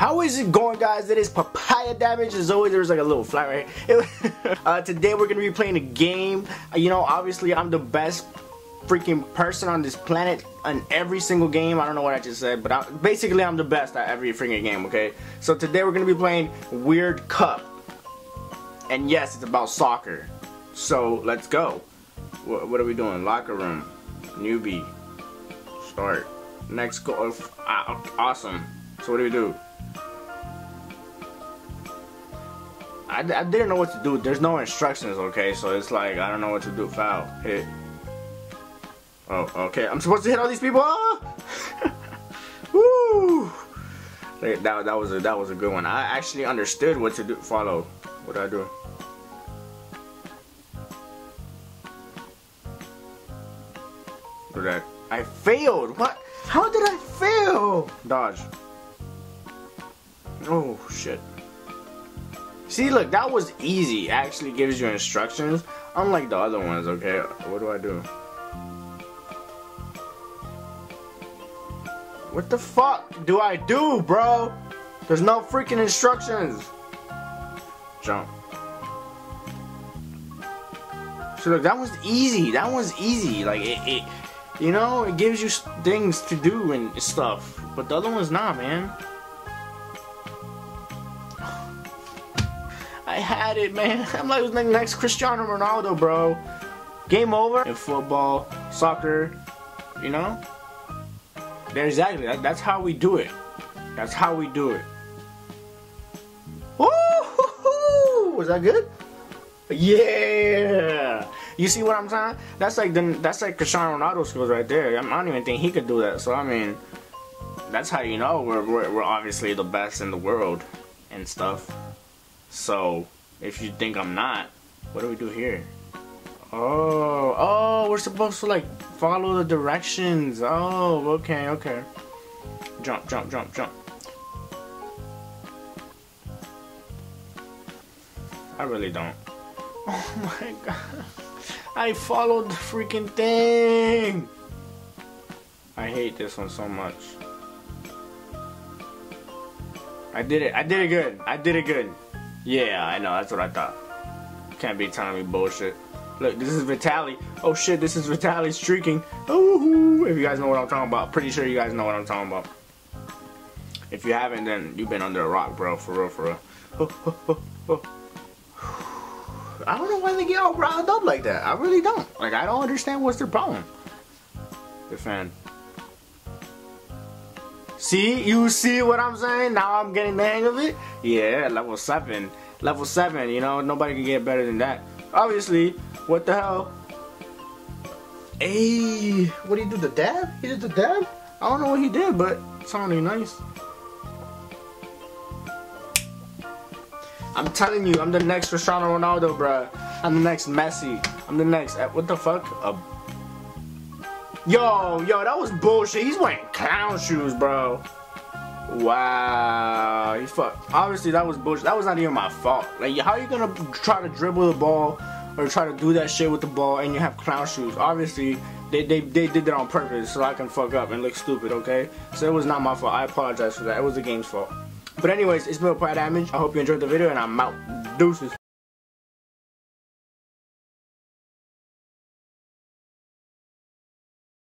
How is it going guys? It is papaya damage. As always, there's like a little flat right here. uh, today we're going to be playing a game. You know, obviously I'm the best freaking person on this planet in every single game. I don't know what I just said, but I, basically I'm the best at every freaking game, okay? So today we're going to be playing Weird Cup. And yes, it's about soccer. So let's go. What, what are we doing? Locker room. Newbie. Start. Next goal. Uh, awesome. So what do we do? I, I didn't know what to do. There's no instructions, okay? So it's like, I don't know what to do. Foul. Hit. Oh, okay. I'm supposed to hit all these people? Woo! That, that, was a, that was a good one. I actually understood what to do. Follow. What did I do? Did I... I failed! What? How did I fail? Dodge. Oh, shit. See, look, that was easy. Actually gives you instructions. Unlike the other ones, okay? What do I do? What the fuck do I do, bro? There's no freaking instructions. Jump. So look, that was easy. That was easy. Like, it, it you know, it gives you things to do and stuff. But the other one's not, man. I had it, man. I'm like the next Cristiano Ronaldo, bro. Game over in football, soccer, you know? Exactly. That, that's how we do it. That's how we do it. Woo! Was that good? Yeah. You see what I'm saying? That's like the that's like Cristiano Ronaldo skills right there. I don't even think he could do that. So I mean, that's how you know we're we're, we're obviously the best in the world and stuff. So, if you think I'm not, what do we do here? Oh, oh, we're supposed to like follow the directions. Oh, okay, okay. Jump, jump, jump, jump. I really don't. Oh my god. I followed the freaking thing. I hate this one so much. I did it. I did it good. I did it good. Yeah, I know. That's what I thought. Can't be me bullshit. Look, this is Vitaly. Oh shit, this is Vitaly streaking. Ooh, if you guys know what I'm talking about. Pretty sure you guys know what I'm talking about. If you haven't, then you've been under a rock, bro. For real, for real. Oh, oh, oh, I don't know why they get all riled up like that. I really don't. Like, I don't understand what's their problem. The fan. See, you see what I'm saying? Now I'm getting the hang of it. Yeah, level seven, level seven. You know, nobody can get better than that. Obviously, what the hell? Hey, what did he do? The dab? He did the dab? I don't know what he did, but sounded nice. I'm telling you, I'm the next Cristiano Ronaldo, bruh. I'm the next Messi. I'm the next. Eh, what the fuck? Uh, Yo, yo, that was bullshit. He's wearing clown shoes, bro. Wow, he fucked. Obviously, that was bullshit. That was not even my fault. Like, how are you gonna try to dribble the ball or try to do that shit with the ball and you have clown shoes? Obviously, they, they, they did that on purpose so I can fuck up and look stupid, okay? So it was not my fault. I apologize for that. It was the game's fault. But anyways, it's been Papaya Damage. I hope you enjoyed the video and I'm out. Deuces.